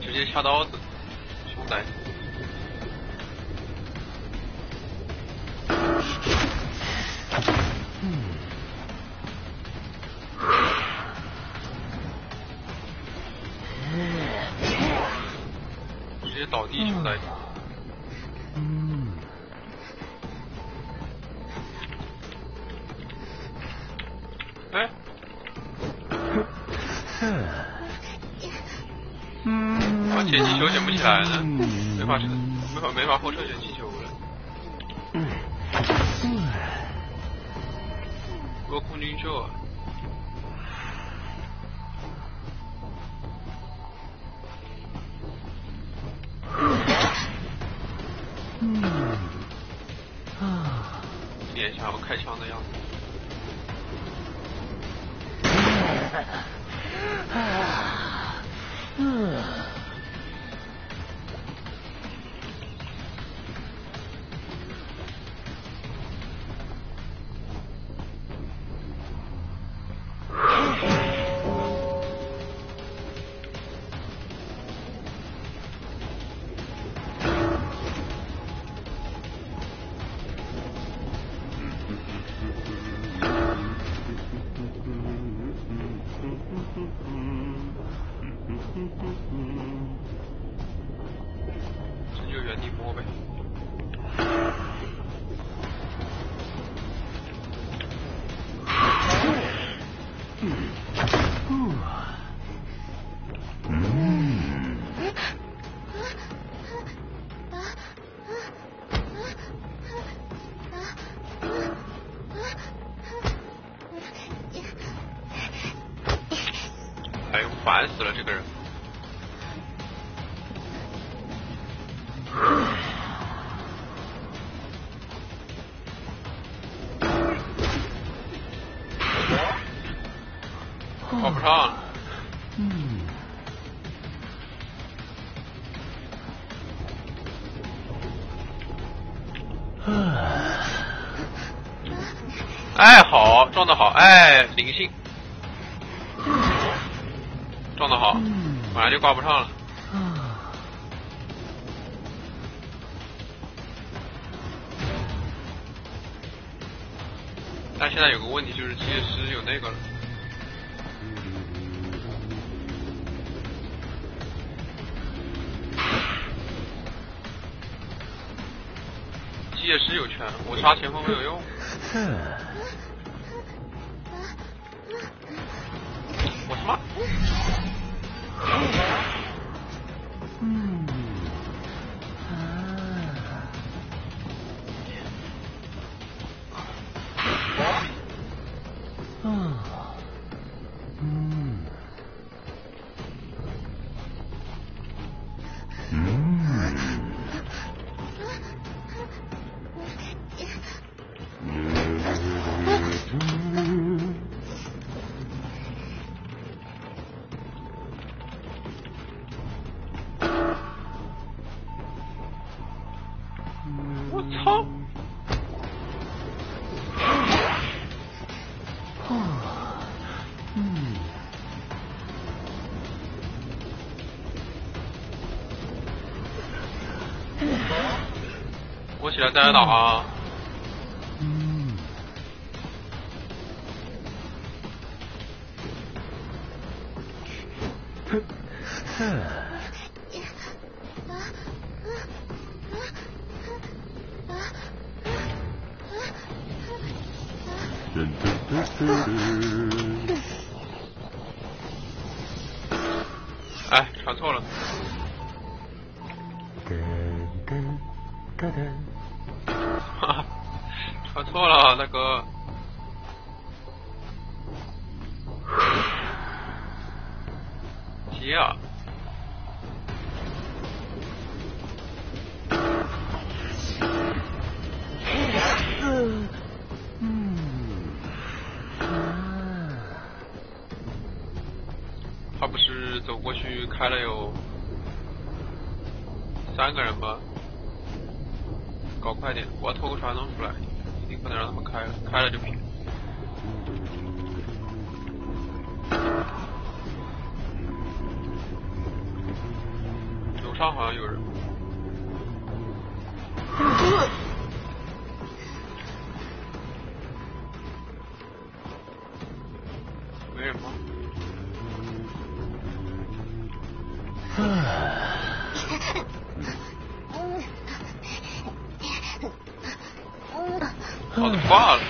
直接插刀子，兄弟。直接倒地，兄弟。球捡不起来了，没法没法没法后撤捡气球了。我空军秀。脸想要开枪的样子。哎，灵性，撞得好，马上就挂不上了。但现在有个问题，就是机械师有那个了。机械师有权，我杀前锋没有用。我起来再来打啊！哎，传错了。哈哈，传错了大哥急啊。嗯嗯他不是走过去开了有三个人吗？搞快点我要偷个传送出来。一定不能让他们开，开了就平。楼上好像有人。好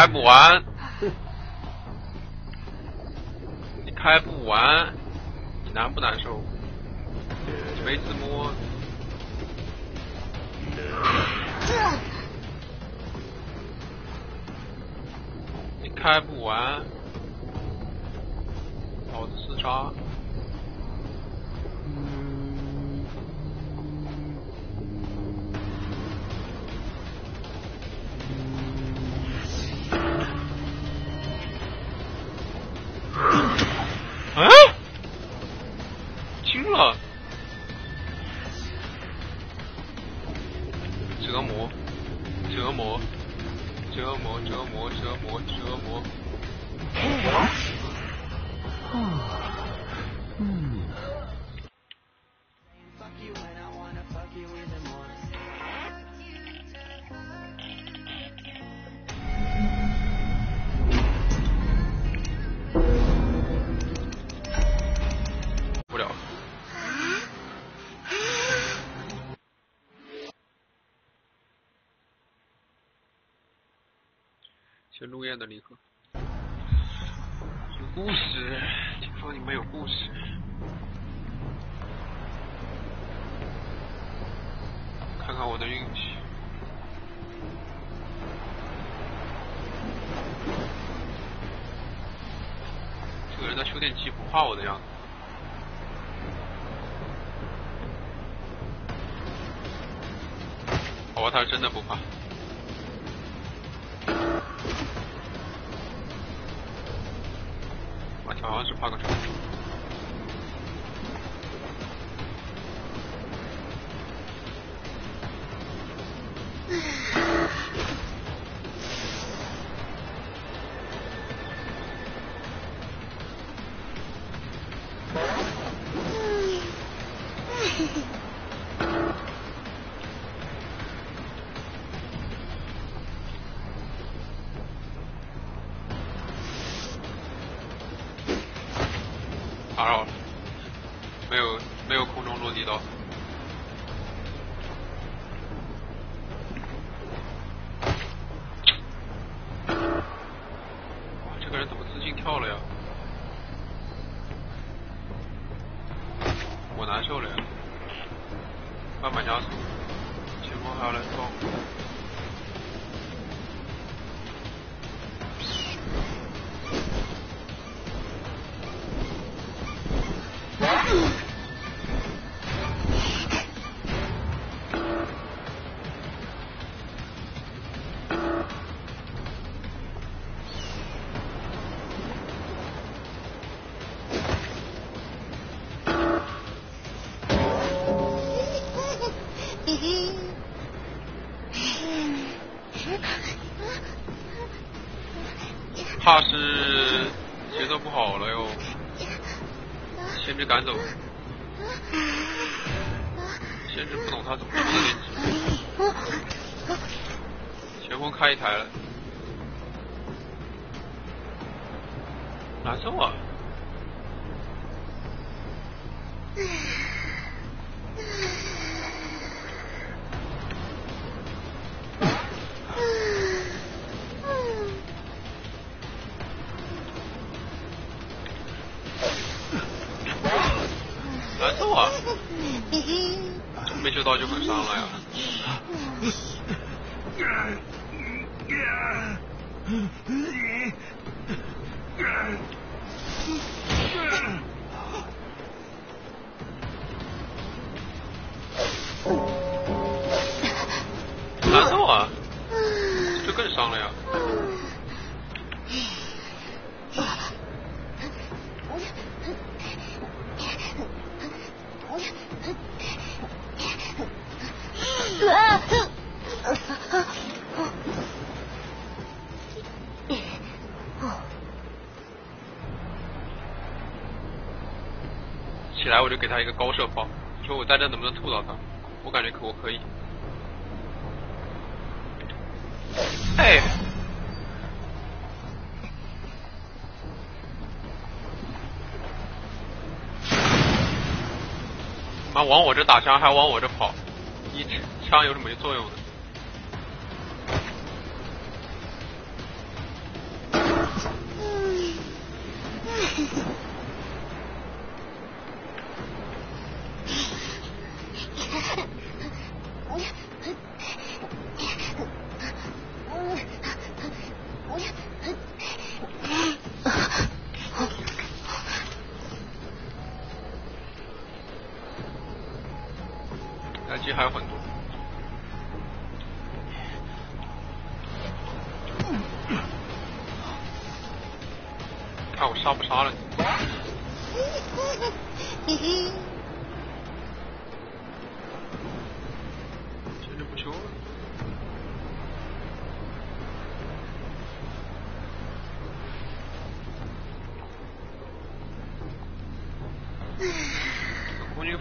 开不完，你开不完，你难不难受？没自摸，你开不完，老子自杀。这陆燕的离合。有故事，听说你们有故事。看看我的运气。这个人的修电机不怕我的样子。好吧，他是真的不怕。好像是怕个什么。打就赶走，先是不懂他怎么自己，前锋开一台了，难受啊。知道就很伤了呀。难受啊！就更伤了呀。来我就给他一个高射炮，你说我在这能不能吐到他？我感觉可我可以。哎，妈往我这打枪还往我这跑，一枪有什么作用呢？看我杀不杀了你？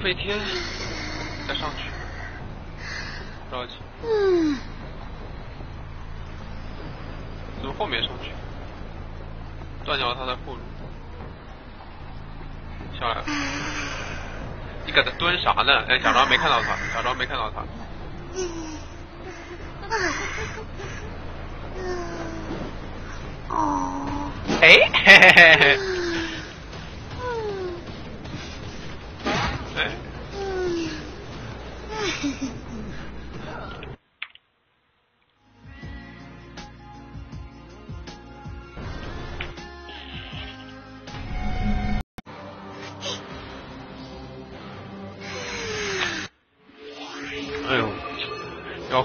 飞天，再上去。不着急。嗯。从后面上去，断掉了他的后路。下来了。你搁这蹲啥呢？哎，假装没看到他，假装没看到他。哦。哎，嘿嘿嘿嘿。哎。哎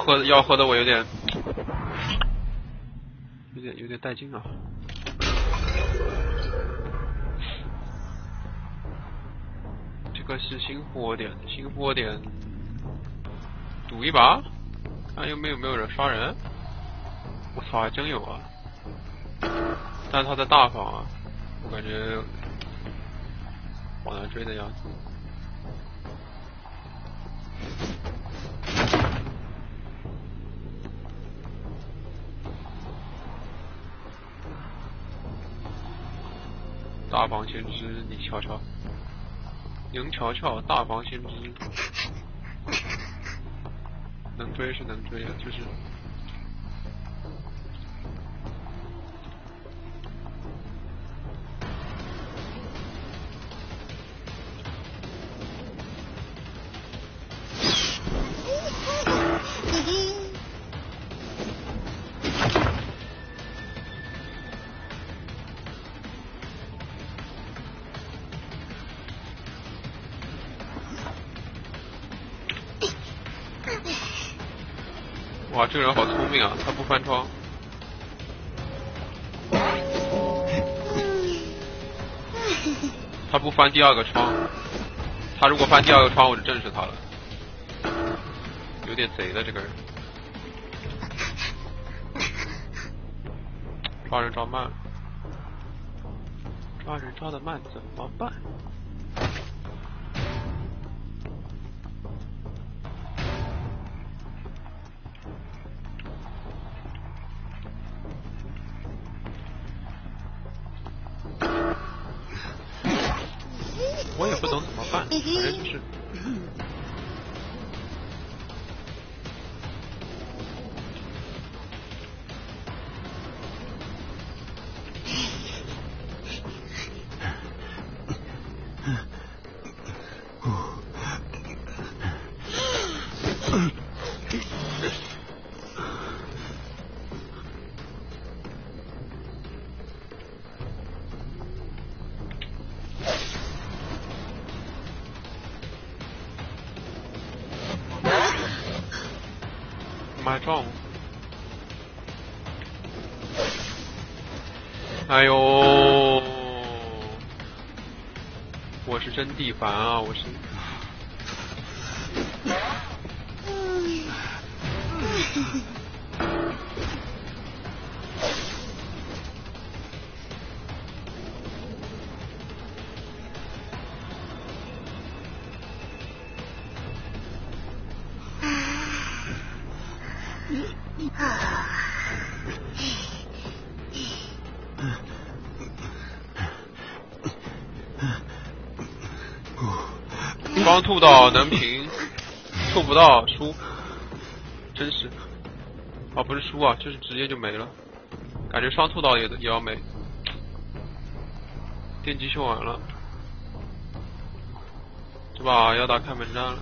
喝要喝的我有点，有点有点带劲啊！这个是新火点，新火点，赌一把，看有没有没有人杀人。我操，还真有啊！但他在大房，我感觉好难追的样子。大房先知，你瞧瞧，您瞧瞧，大房先知，能追是能追的，就是。哇，这个人好聪明啊！他不翻窗，他不翻第二个窗。他如果翻第二个窗，我就正视他了。有点贼的这个人，抓人抓慢。抓人抓的慢怎么办？买撞！哎呦，我是真地烦啊！我是。刚吐到能平，吐不到输，真是，啊不是输啊，就是直接就没了，感觉双吐到也也要没，电击秀完了，这把要打开门战了。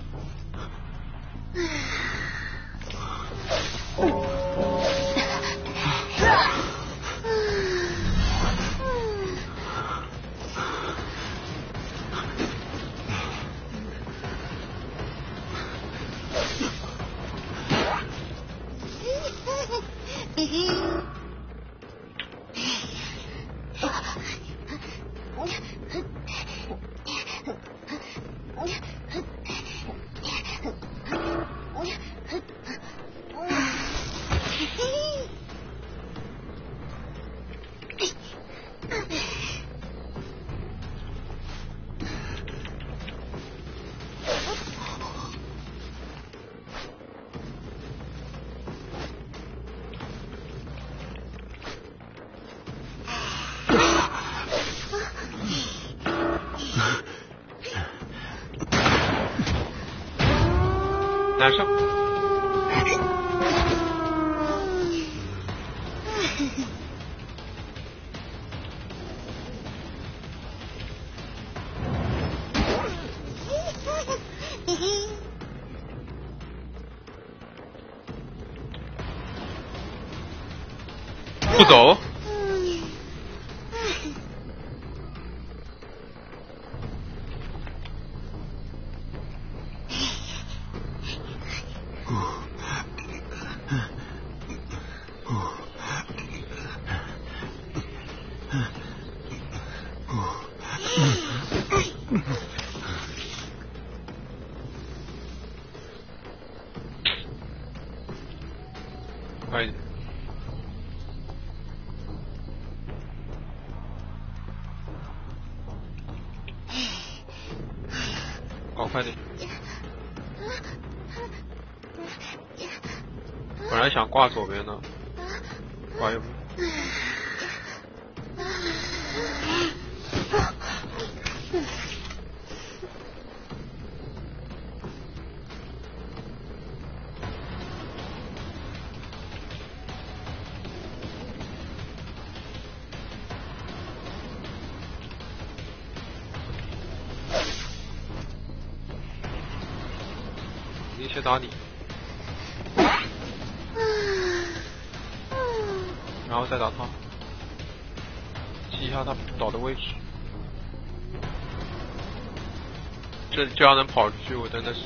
不挂左边的，挂右边。先打你，再打他，记一下他倒的位置。这这样能跑出去，我真的是。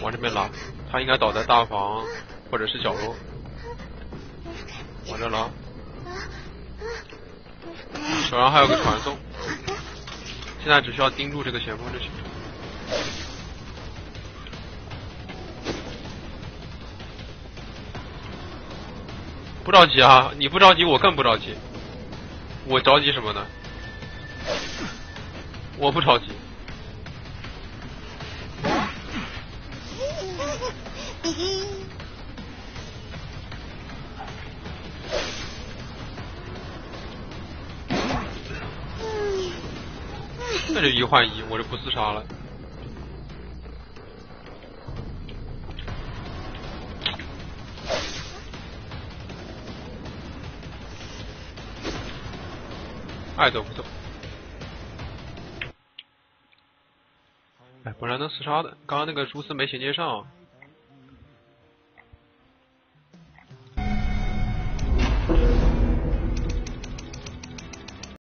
往这边拉，他应该倒在大房。或者是角落，往这拉，手上还有个传送，现在只需要盯住这个前锋就行。不着急啊，你不着急，我更不着急。我着急什么呢？我不着急。那就一换一，我就不自杀了。爱走不走。哎，本来能四杀的，刚刚那个蛛丝没衔接上。